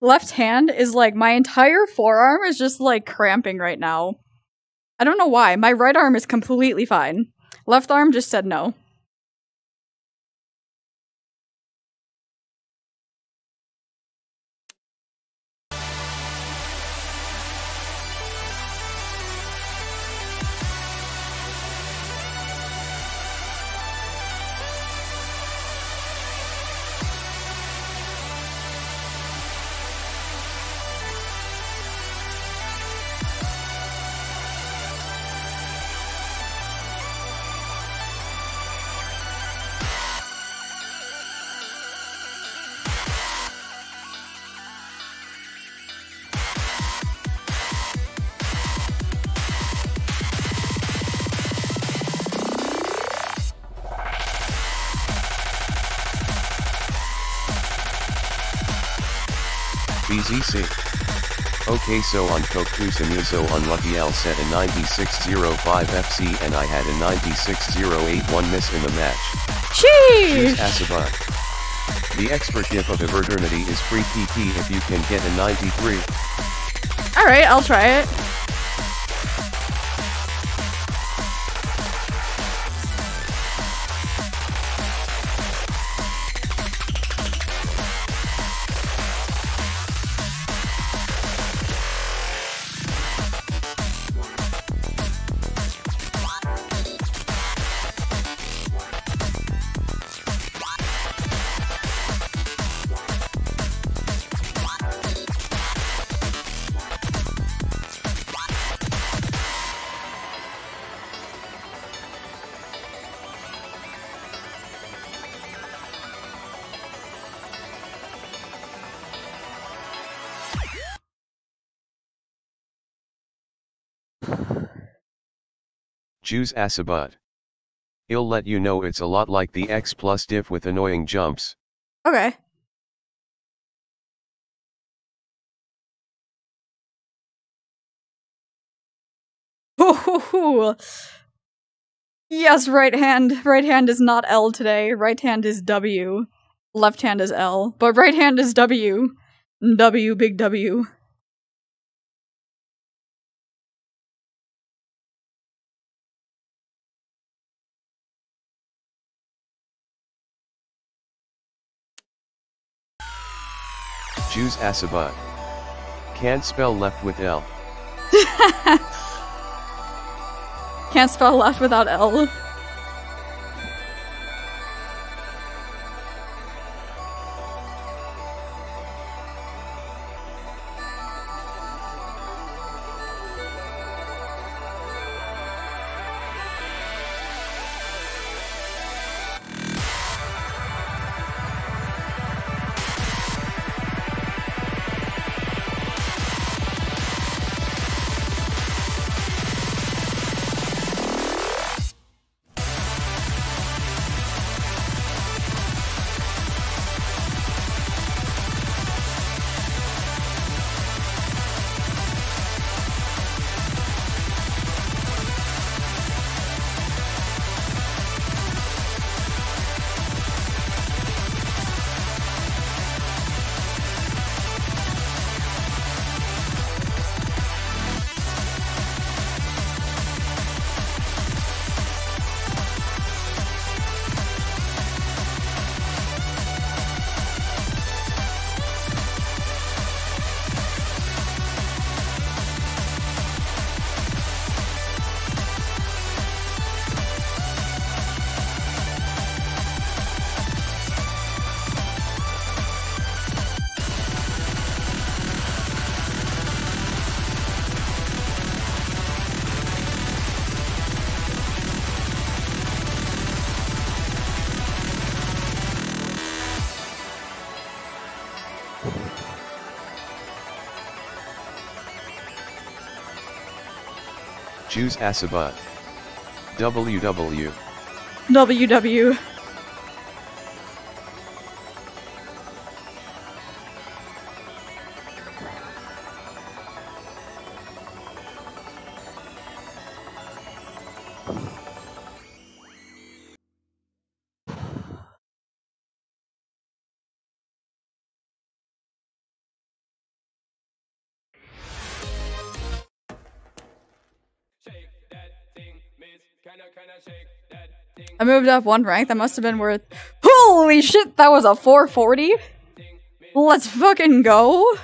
left hand is like my entire forearm is just like cramping right now. I don't know why. My right arm is completely fine. Left arm just said no. BZC. Okay so on Kokusa Muso unlucky L set a 9605 FC and I had a 96081 miss in the match. Choose Sheesh! Asabat. The expert gift of Everdernity is free PP if you can get a 93. Alright, I'll try it. Choose Asabat. It'll let you know it's a lot like the X plus diff with annoying jumps. Okay. Yes, right hand. Right hand is not L today. Right hand is W. Left hand is L. But right hand is W. W, big W. Choose Asabat. Can't spell left with L. Can't spell left without L. Choose Asabat. WW. WW. I moved up one rank. That must have been worth. Holy shit, that was a 440. Let's fucking go.